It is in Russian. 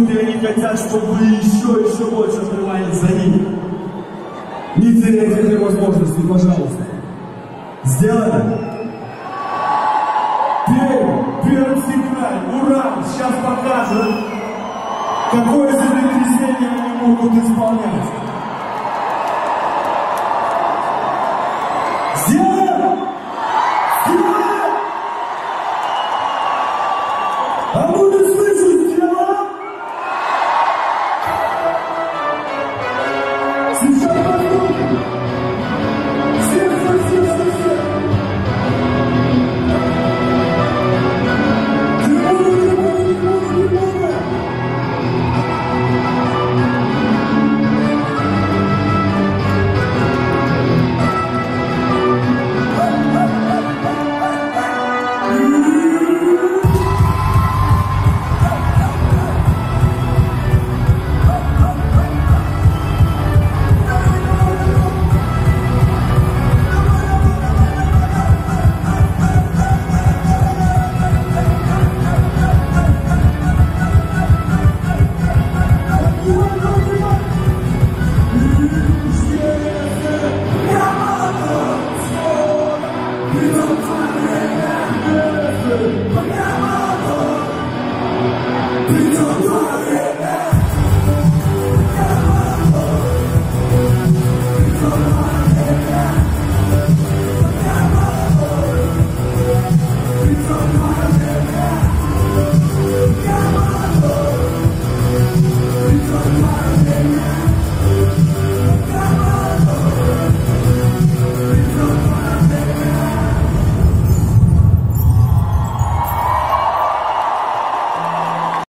почему-то они хотят, чтобы вы еще, еще больше открывали за ними. Не теряйте этой возможности, пожалуйста. Сделано? Первый, первый сигнал, ура, сейчас покажем, какое землетрясение они могут исполнять. А будет